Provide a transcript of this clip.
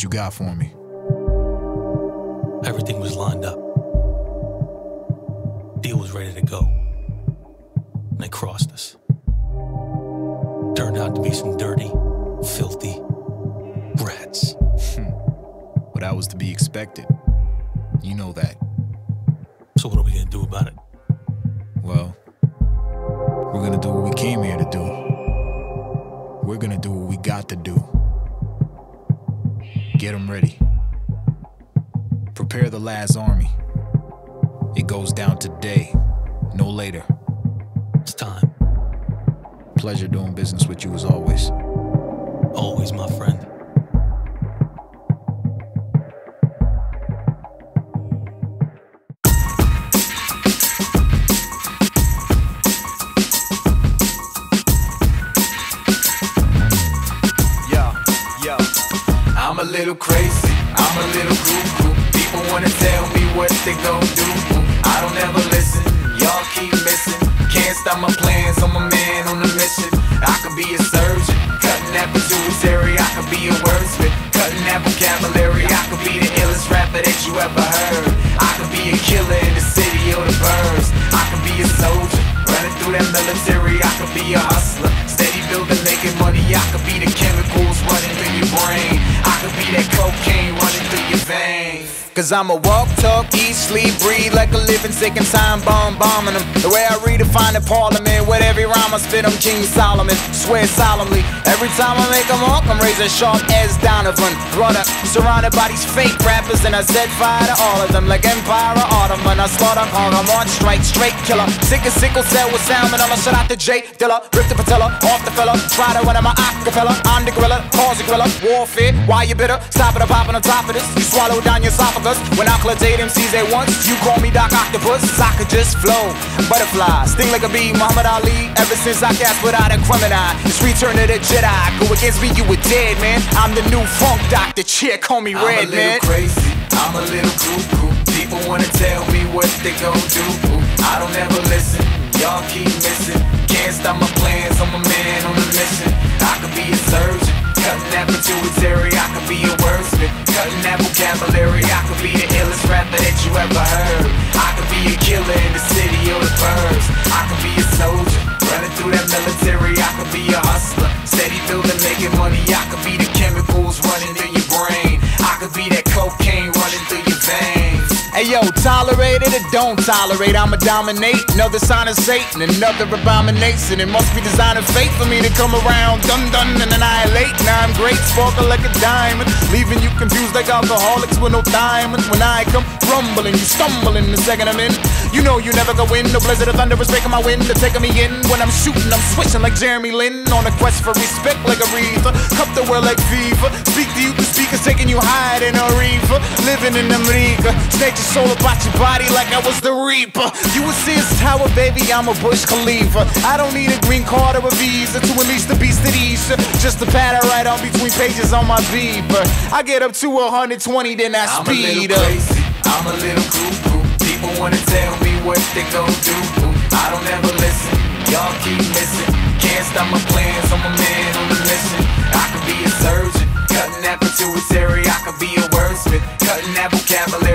What you got for me? Everything was lined up. Deal was ready to go. And they crossed us. Turned out to be some dirty, filthy rats. Hmm. But that was to be expected. You know that. So what are we gonna do about it? Well, we're gonna do what we came here to do. We're gonna do what we got to do. Get them ready. Prepare the Laz Army. It goes down today, no later. It's time. Pleasure doing business with you as always. Always my friend. A little crazy, I'm a little cuckoo. People wanna tell me what they gon' do. I don't ever listen, y'all keep missing. Can't stop my plans, I'm a man on a mission. I could be a surgeon, cutting that pituitary. I could be a wordsmith, cutting that vocabulary. I could be the illest rapper that you ever heard. I could be a killer in the city or the burbs. I could be a soldier, running through that military. I could be a hustler, steady building, making money. I could be the chemicals Cause I'ma walk, talk, eat, sleep, breathe like a living sick and time bomb bombing them. The way I redefine the parliament, with every rhyme I spit, I'm King Solomon. Swear solemnly, every time I make a mark, I'm raising sharp as Donovan. Brought up, surrounded by these fake rappers, and I set fire to all of them like Empire. I slaughter, conquer, march, strike, straight killer. Sick as sickle cell with salmon, I'ma shut out the J Dilla, rip the patella, off the fella. Try to win my acapella, I'm the gorilla, cause gorilla. Warfare, why you bitter? Stop it, I'm popping on top of this. You swallow down your esophagus. When I date MCs at once, you call me Doc Octopus. I could just flow, butterfly, sting like a bee. Muhammad Ali, ever since I cast without a criminal. It's return to the Jedi. Go against me, you were dead, man. I'm the new funk doctor. Chick, call me Red, I'm a man. little crazy, I'm a little cuckoo. Wanna tell me what they gon' do. I don't ever listen, y'all keep missing. Can't stop my plans, I'm a man on a mission. I could be a surgeon, cutting that pituitary. I could be a wordsmith, cutting that vocabulary. I could be the illest rapper that you ever heard. I could be a killer in the city or the burbs. I could be a soldier, running through that military. I could be a hustler, steady building, making money. I could be the yo, tolerate it or don't tolerate, I'ma dominate. Another sign of Satan, another abomination. It must be design of fate for me to come around, dun dun and annihilate. Now I'm great, sparkle like a diamond, leaving you confused like alcoholics with no diamonds. When I come rumbling, you stumbling the second I'm in. You know you never go in. The blizzard of thunder is breaking my wind, they're taking me in. When I'm shooting, I'm switching like Jeremy Lin on a quest for respect like a reaper. Cup the world like fever. Speak to you, the speakers taking you higher than a reaper. Living in America, snake your soul about your body like I was the reaper. You would see his tower, baby, I'm a Burj Khalifa. I don't need a green card or a visa to unleash the beast of these. Just a pad it right on between pages on my beeper. I get up to 120, then I I'm speed up. crazy, I'm a little cuckoo. People wanna tell me what they gon' do. I don't ever listen, y'all keep missing. Can't stop my plans, I'm a man on a mission. I could be a surgeon, cutting that pituitary. I could be a cutting that vocabulary.